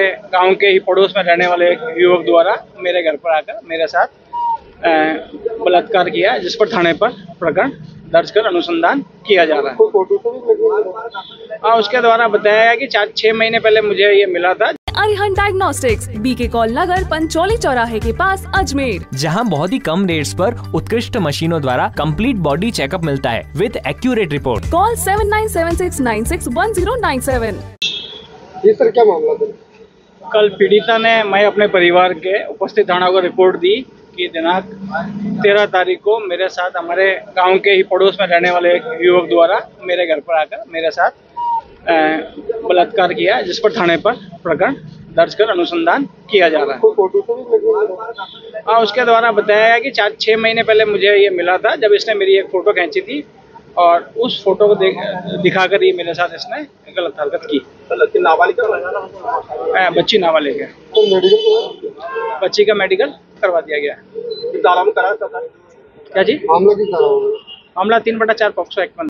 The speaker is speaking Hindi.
गाँव के ही पड़ोस में रहने वाले एक युवक द्वारा मेरे घर पर आकर मेरे साथ बलात्कार किया जिस पर थाने पर प्रकरण दर्ज कर अनुसंधान किया जा रहा है। हाँ उसके द्वारा बताया गया कि चार छह महीने पहले मुझे ये मिला था। अरिहंत डायग्नोस्टिक्स बीके कॉल नगर पंचोली चौराहे के पास अजमेर। जहाँ बहुत ही कम रेट्स पर उत्कृष्ट मशीनों द्वारा कंप्लीट बॉडी चेकअप मिलता है with accurate report call seven nine seven six nine six one zero nine seven ये सर क्या मामला था कल पीड़िता ने, मैं अपने परिवार के उपस्थित थाना को रिपोर्ट दी कि दिनांक तेरह तारीख को मेरे साथ हमारे गाँव के ही पड़ोस में रहने वाले एक युवक द्वारा मेरे घर पर आकर मेरे साथ बलात्कार किया, जिस पर थाने पर प्रकरण दर्ज कर अनुसंधान किया जा रहा है। हाँ उसके द्वारा बताया गया कि चार छः महीने पहले मुझे ये मिला था, जब इसने मेरी एक फ़ोटो खींची थी। और उस फ़ोटो को देख दिखाकर ही मेरे साथ इसने गलत हरकत की। नाबालिग अ, बच्ची नाबालिग है। तो मेडिकल बच्ची का मेडिकल करवा दिया गया। है क्या जी? मामला तीन बटा चार पॉक्सो एक्ट